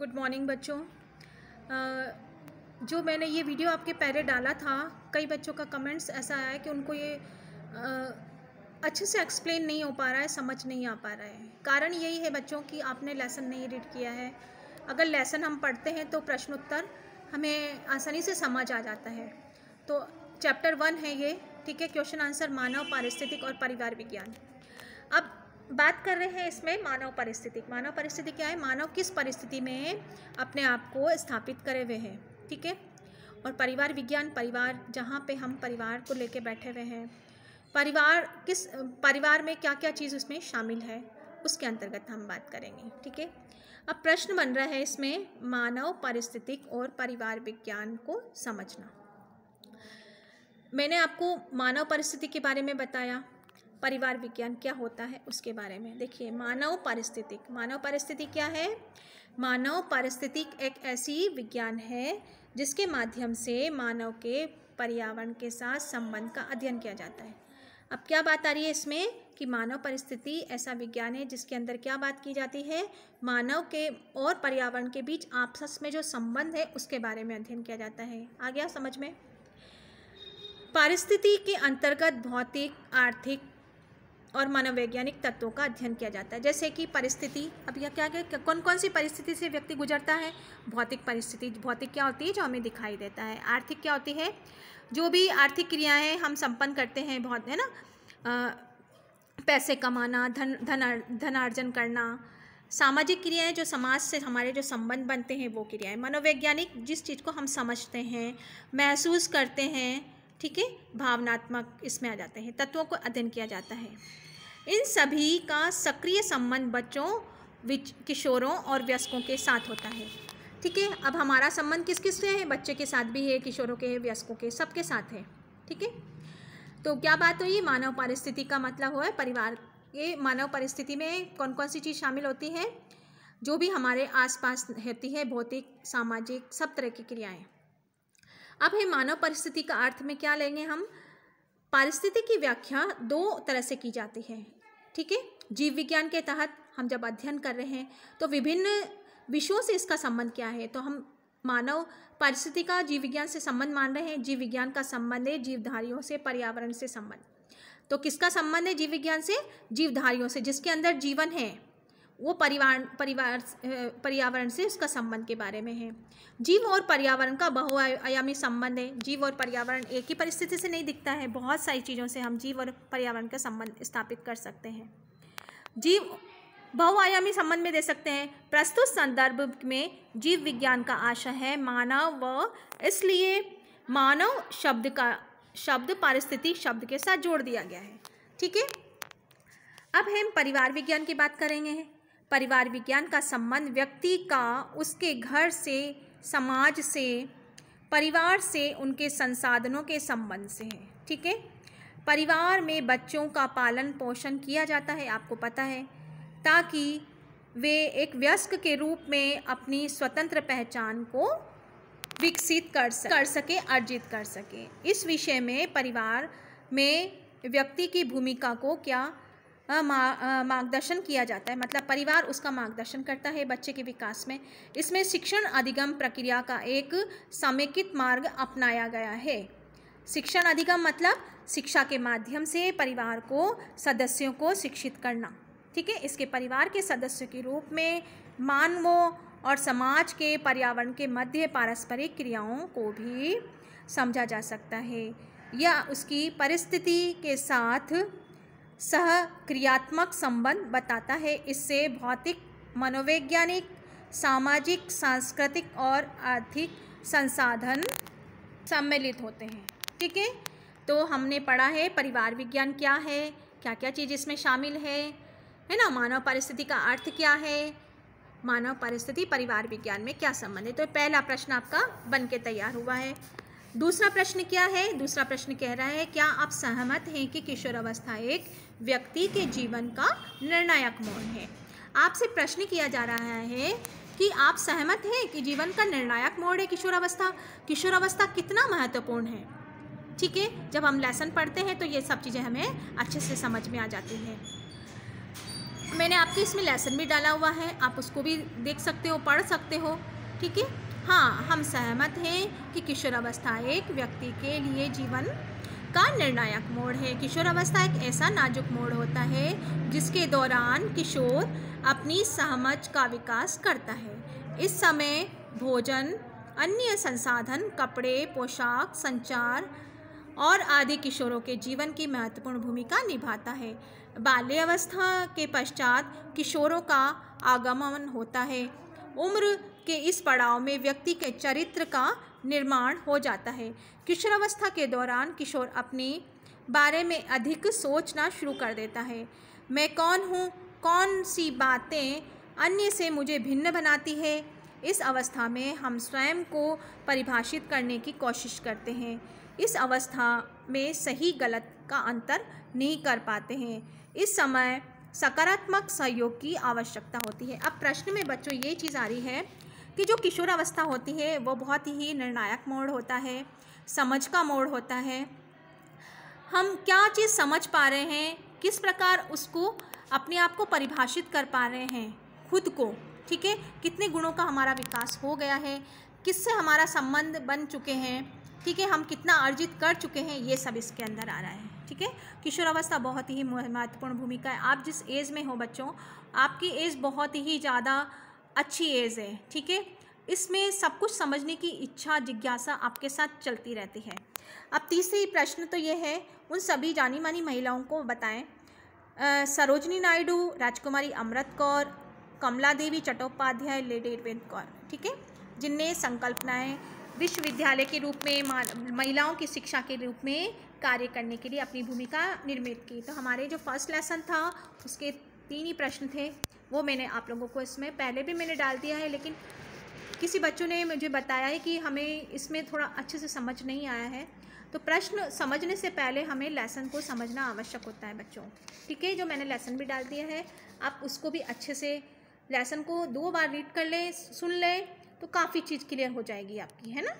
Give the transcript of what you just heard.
Good morning बच्चों। जो मैंने ये वीडियो आपके पहले डाला था, कई बच्चों का कमेंट्स ऐसा आया कि उनको ये अच्छे से एक्सप्लेन नहीं हो पा रहा है, समझ नहीं आ पा रहा है। कारण यही है बच्चों कि आपने लेसन नहीं रीड किया है। अगर लेसन हम पढ़ते हैं तो प्रश्नोत्तर हमें आसानी से समझ आ जाता है। तो चैप्टर वन है ये, ठीक है? क्वेश्चन आंसर मानव, पारिस्थितिक और परिवार विज्ञान। अब बात कर रहे हैं इसमें मानव परिस्थिति। मानव परिस्थिति क्या है? मानव किस परिस्थिति में अपने आप को स्थापित करे हुए हैं? ठीक है? और परिवार विज्ञान, परिवार जहाँ पे हम परिवार को लेके बैठे हुए हैं, परिवार किस, परिवार में क्या क्या चीज़ उसमें शामिल है, उसके अंतर्गत हम बात करेंगे। ठीक है? अब प्रश्न बन रहा है इसमें मानव पारिस्थितिक और परिवार विज्ञान को समझना। मैंने आपको मानव परिस्थिति के बारे में बताया। परिवार विज्ञान क्या होता है उसके बारे में। देखिए, मानव पारिस्थितिक, मानव परिस्थिति क्या है? मानव पारिस्थितिक एक ऐसी विज्ञान है जिसके माध्यम से मानव के पर्यावरण के साथ संबंध का अध्ययन किया जाता है। अब क्या बात आ रही है इसमें कि मानव परिस्थिति ऐसा विज्ञान है जिसके अंदर क्या बात की जाती है? मानव के और पर्यावरण के बीच आपस में जो संबंध है उसके बारे में अध्ययन किया जाता है। आ गया समझ में? पारिस्थिति के अंतर्गत भौतिक, आर्थिक और मनोवैज्ञानिक तत्वों का अध्ययन किया जाता है। जैसे कि परिस्थिति, अब यह क्या क्या कौन कौन सी परिस्थिति से व्यक्ति गुजरता है? भौतिक परिस्थिति, भौतिक क्या होती है जो हमें दिखाई देता है? आर्थिक क्या होती है? जो भी आर्थिक क्रियाएँ हम संपन्न करते हैं बहुत, है ना? पैसे कमाना, धन धन धनार्जन करना, सामाजिक क्रियाएँ जो समाज से हमारे जो संबंध बनते हैं वो क्रियाएँ। मनोवैज्ञानिक जिस चीज़ को हम समझते हैं, महसूस करते हैं ठीक है? भावनात्मक इसमें आ जाते हैं, तत्वों को अध्ययन किया जाता है। इन सभी का सक्रिय संबंध बच्चों, विच, किशोरों और वयस्कों के साथ होता है। ठीक है? अब हमारा संबंध किस किस से है? बच्चे के साथ भी है, किशोरों के है वयस्कों के, सबके साथ है। ठीक है? तो क्या बात हुई? मानव परिस्थिति का मतलब हुआ है, परिवार के मानव परिस्थिति में कौन कौन सी चीज़ शामिल होती है? जो भी हमारे आसपास होती है, भौतिक, सामाजिक, सब तरह की क्रियाएँ। अब है मानव परिस्थिति का अर्थ में क्या लेंगे हम? पारिस्थिति की व्याख्या दो तरह से की जाती है, ठीक है? जीव विज्ञान के तहत हम जब अध्ययन कर रहे हैं तो विभिन्न विषयों से इसका संबंध क्या है? तो हम मानव परिस्थिति का जीव विज्ञान से संबंध मान रहे हैं, जीव विज्ञान का संबंध है जीवधारियों से, पर्यावरण से संबंध। तो किसका संबंध है जीव विज्ञान से? जीवधारियों से, जिसके अंदर जीवन है। वो परिवार परिवार पर्यावरण से उसका संबंध के बारे में है। जीव और पर्यावरण का बहुआयामी संबंध है। जीव और पर्यावरण एक ही परिस्थिति से नहीं दिखता है। बहुत सारी चीज़ों से हम जीव और पर्यावरण का संबंध स्थापित कर सकते हैं। जीव बहुआयामी संबंध में दे सकते हैं। प्रस्तुत संदर्भ में जीव विज्ञान का आशय है। मानव व इसलिए मानव शब्द का, शब्द पारिस्थितिक शब्द के साथ जोड़ दिया गया है। ठीक है? अब हम परिवार विज्ञान की बात करेंगे। परिवार विज्ञान का संबंध व्यक्ति का उसके घर से, समाज से, परिवार से, उनके संसाधनों के संबंध से है, ठीक है? परिवार में बच्चों का पालन पोषण किया जाता है, आपको पता है, ताकि वे एक व्यस्क के रूप में अपनी स्वतंत्र पहचान को विकसित कर सक, कर सके, अर्जित कर सके। इस विषय में परिवार में व्यक्ति की भूमिका को क्या मार्गदर्शन किया जाता है। मतलब परिवार उसका मार्गदर्शन करता है बच्चे के विकास में। इसमें शिक्षण अधिगम प्रक्रिया का एक समेकित मार्ग अपनाया गया है। शिक्षण अधिगम मतलब शिक्षा के माध्यम से परिवार को, सदस्यों को शिक्षित करना। ठीक है? इसके परिवार के सदस्य के रूप में मानवों और समाज के पर्यावरण के मध्य पारस्परिक क्रियाओं को भी समझा जा सकता है। या उसकी परिस्थिति के साथ सहक्रियात्मक संबंध बताता है। इससे भौतिक, मनोवैज्ञानिक, सामाजिक, सांस्कृतिक और आर्थिक संसाधन सम्मिलित होते हैं। ठीक है? तो हमने पढ़ा है परिवार विज्ञान क्या है क्या क्या चीज़ इसमें शामिल है है ना? मानव परिस्थिति का अर्थ क्या है, मानव परिस्थिति परिवार विज्ञान में क्या संबंध है? तो पहला प्रश्न आपका बन के तैयार हुआ है। दूसरा प्रश्न क्या है? दूसरा प्रश्न कह रहा है, क्या आप सहमत हैं कि किशोर अवस्था एक व्यक्ति के जीवन का निर्णायक मोड़ है? आपसे प्रश्न किया जा रहा है कि आप सहमत हैं कि जीवन का निर्णायक मोड़ है किशोर अवस्था? किशोर अवस्था कितना महत्वपूर्ण है? ठीक है, जब हम लेसन पढ़ते हैं तो ये सब चीज़ें हमें अच्छे से समझ में आ जाती हैं। मैंने आपके इसमें लेसन भी डाला हुआ है, आप उसको भी देख सकते हो, पढ़ सकते हो, ठीक है? हाँ हम सहमत हैं कि किशोर अवस्था एक व्यक्ति के लिए जीवन का निर्णायक मोड़ है। किशोर अवस्था एक ऐसा नाजुक मोड़ होता है जिसके दौरान किशोर अपनी सहमझ का विकास करता है। इस समय भोजन, अन्य संसाधन, कपड़े, पोशाक, संचार और आदि किशोरों के जीवन की महत्वपूर्ण भूमिका निभाता है। बाल्यावस्था के पश्चात किशोरों का आगमन होता है। उम्र के इस पड़ाव में व्यक्ति के चरित्र का निर्माण हो जाता है। किशोरावस्था के दौरान किशोर अपने बारे में अधिक सोचना शुरू कर देता है। मैं कौन हूँ? कौन सी बातें अन्य से मुझे भिन्न बनाती है? इस अवस्था में हम स्वयं को परिभाषित करने की कोशिश करते हैं। इस अवस्था में सही गलत का अंतर नहीं कर पाते हैं। इस समय सकारात्मक सहयोग की आवश्यकता होती है। अब प्रश्न में बच्चों, ये चीज़ आ रही है कि जो किशोर अवस्था होती है, वो बहुत ही निर्णायक मोड़ होता है, समझ का मोड़ होता है। हम क्या चीज़ समझ पा रहे हैं, किस प्रकार उसको अपने आप को परिभाषित कर पा रहे हैं, खुद को, ठीक है? कितने गुणों का हमारा विकास हो गया है, किससे हमारा संबंध बन चुके हैं, ठीक है? हम कितना अर्जित कर चुके हैं, ये सब इसके अंदर आ रहा है, ठीक है? किशोरावस्था बहुत ही महत्वपूर्ण भूमिका है। आप जिस एज में हो बच्चों, आपकी एज बहुत ही ज़्यादा अच्छी एज है, ठीक है? इसमें सब कुछ समझने की इच्छा, जिज्ञासा आपके साथ चलती रहती है। अब तीसरी प्रश्न तो ये है, उन सभी जानी मानी महिलाओं को बताएँ। सरोजनी नायडू, राजकुमारी अमृत कौर, कमला देवी चट्टोपाध्याय, लेडी अरविंद कौर, ठीक है? जिनने संकल्पनाएँ विश्वविद्यालय के रूप में महिलाओं की शिक्षा के रूप में कार्य करने के लिए अपनी भूमिका निर्मित की। तो हमारे जो फ़र्स्ट लेसन था, उसके तीन ही प्रश्न थे। वो मैंने आप लोगों को इसमें पहले भी मैंने डाल दिया है, लेकिन किसी बच्चों ने मुझे बताया है कि हमें इसमें थोड़ा अच्छे से समझ नहीं आया है। तो प्रश्न समझने से पहले हमें लेसन को समझना आवश्यक होता है बच्चों, ठीक है? जो मैंने लेसन भी डाल दिया है, आप उसको भी अच्छे से लेसन को दो बार रीड कर लें, सुन लें तो काफ़ी चीज़ क्लियर हो जाएगी आपकी, है ना?